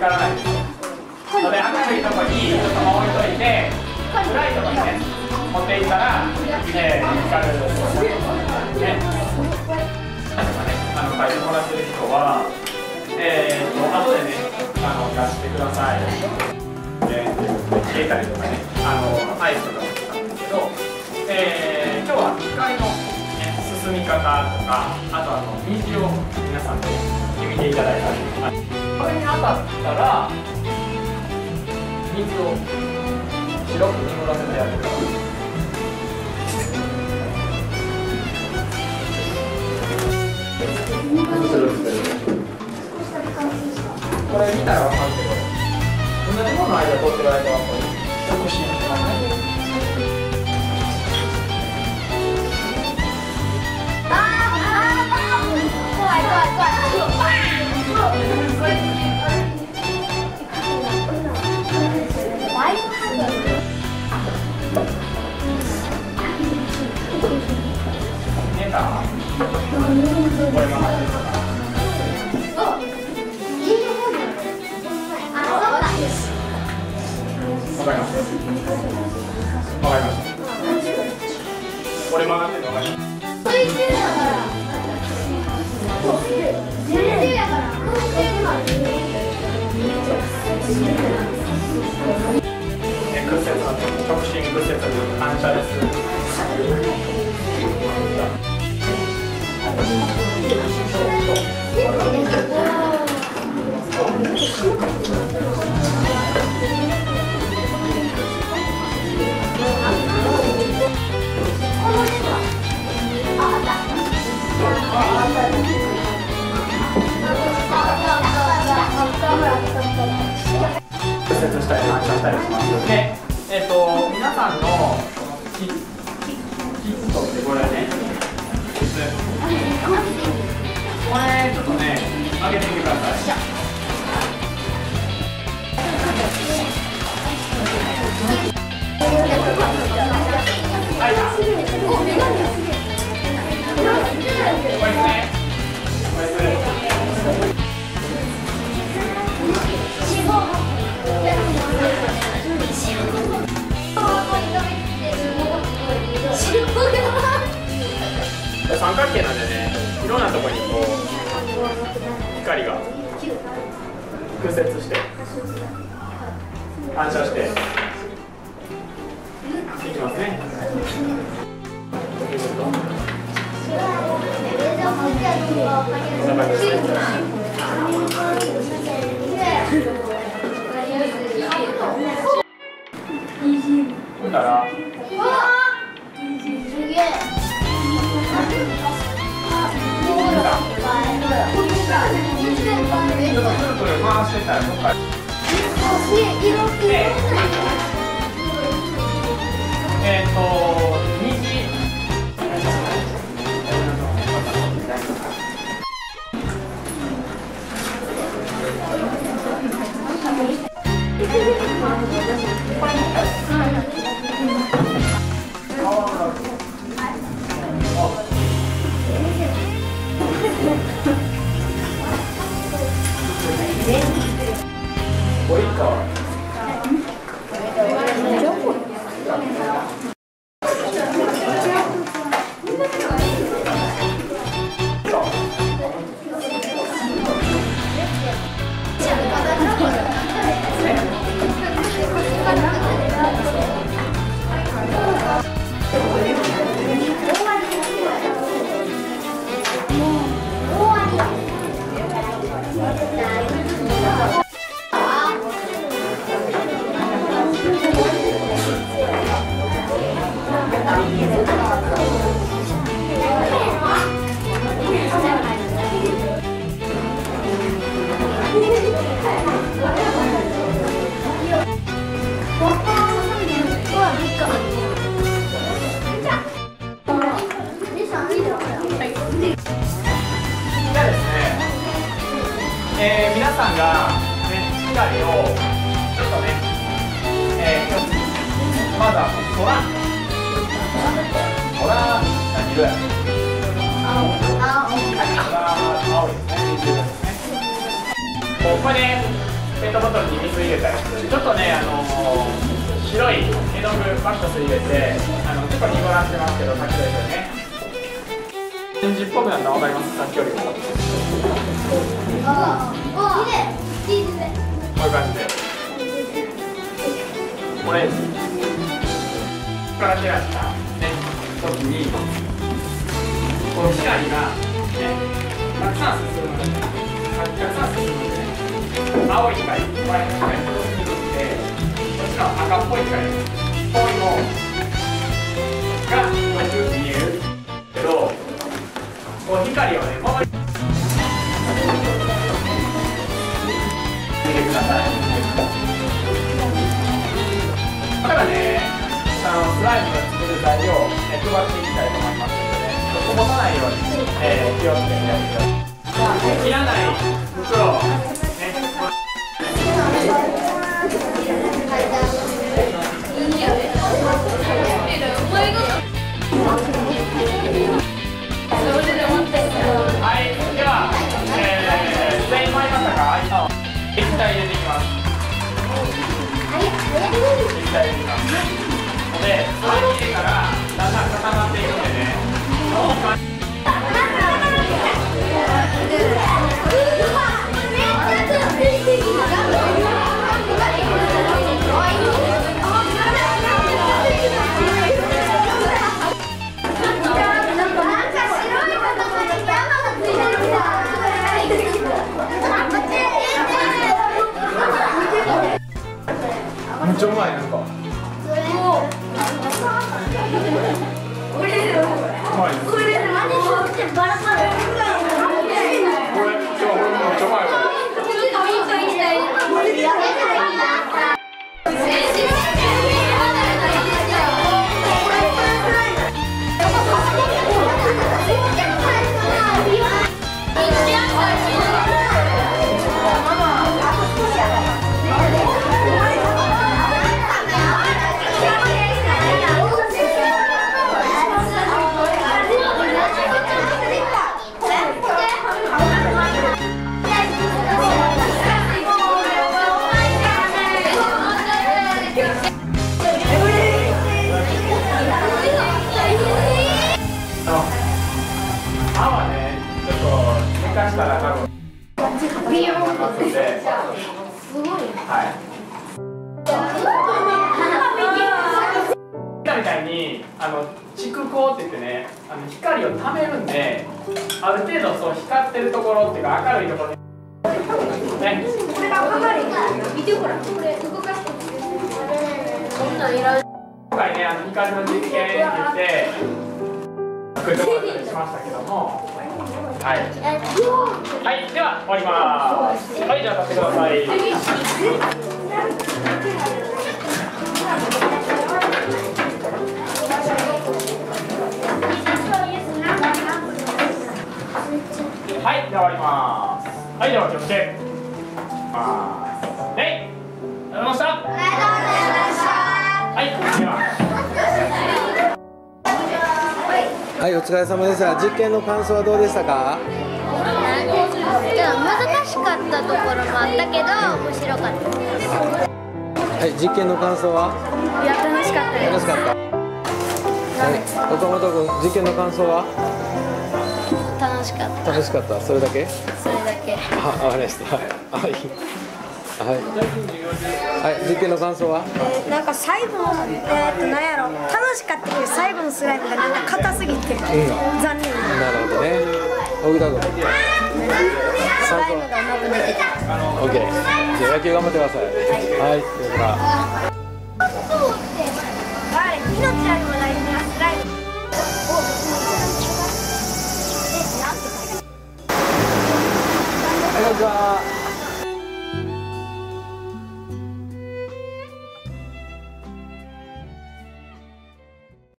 光らないですので明るいとこにちょっと置いといて暗いとこにね持っていったら、えー、光るねとねあの書いてもらってる人はえー、と後でねあの出してください、えー、消えたりとかねあのアイスとかも使うんですけど、えー、今日は機械の、ね、進み方とかあとあの虹を皆さんで、見ていただいたりこれに当たったら水を白く濁らせてやってくださいこれ見たらわかるけど同じものの間通ってる間はこれ屈折の直進屈折反射です。えっ、と皆さんの上げてみてください。三角形なんでね、いろんなところにこう光が屈折して反射していきますね。こんな感じですね。ほんだかで、えっ、とさんが、ね、光をちょっとね、えー、まずは空空何色や空青いですね水色ですねここでペットボトルに水入れたりするちょっとねあの白い絵の具ワックス入れてあの結構濁らしてますけど先ほどねオレンジっぽくなったら分かりますさっきよりもこういう感じでオレンジから照らしたね時にこの光がねたくさん進むのでたくさん進むのでね青い光、ホワイト光が進んでこっちの赤っぽい光、こういうのがこういうふうに見えるけどこう光をねください。だからねあのスライムが作る材料を、ね、配っていきたいと思いますのでねこぼさないように、えー、気をつけてやってください。切らない袋。をですのからだんだん固まっていくんでねめっちゃっもめはい。今みたいにあの蓄光って言ってねあの光をためるんである程度そう光ってるところっていうか明るいところにね今回ねあの光の実験って言って作ってもらったりしましたけどもはいはいでは終わりますはいじゃあ立ってくださいはい、では終わります。はい、では気をつけ。ます。はい、お疲れ様でした。実験の感想はどうでしたか？難しかったところもあったけど面白かったはい、実験の感想は？いや楽しかった楽しかった。はい、岡本君、実験の感想は？楽しかっ楽しかった。それだけ？たそれだけあ、わかりました。はい。はい。はい。はい、実験の感想は？えーなんか最後のえー、っとなんやろ楽しかったけど最後のスライムがなんか硬すぎて残念なるほどね。奥田君。スライムがうまくできたオッケー。じゃあ野球頑張ってください。はい。それから。あれ